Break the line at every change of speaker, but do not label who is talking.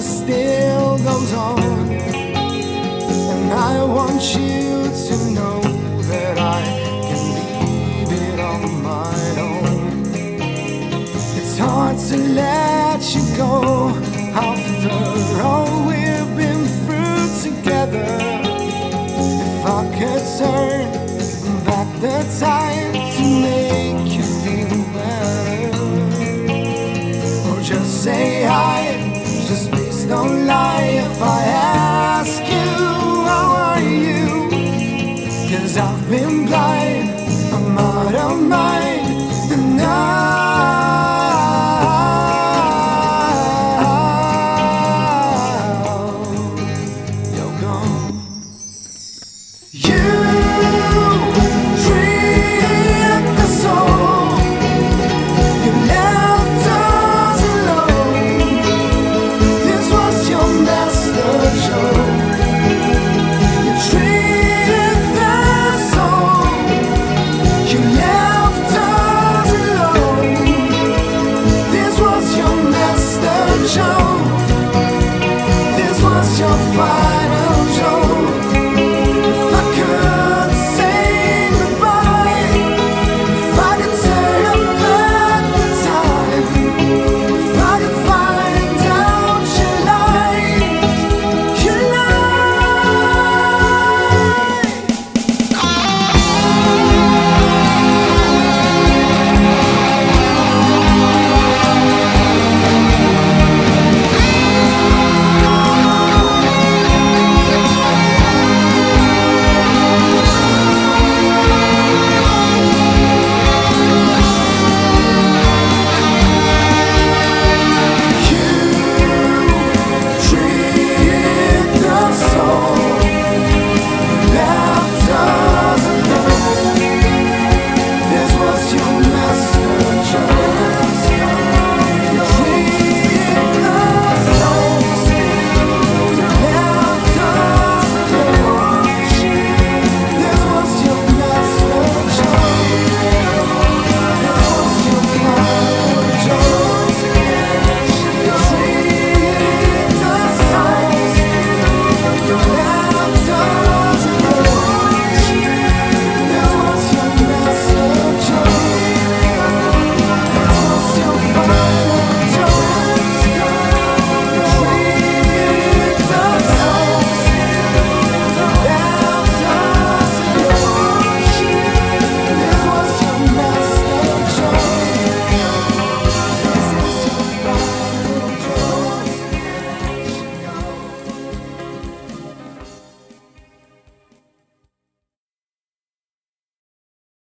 still goes on. And I want you to know that I can leave it on my own. It's hard to let you go after all we've been through together. If I could turn back the time to make you feel better, or just say Cause I've been blind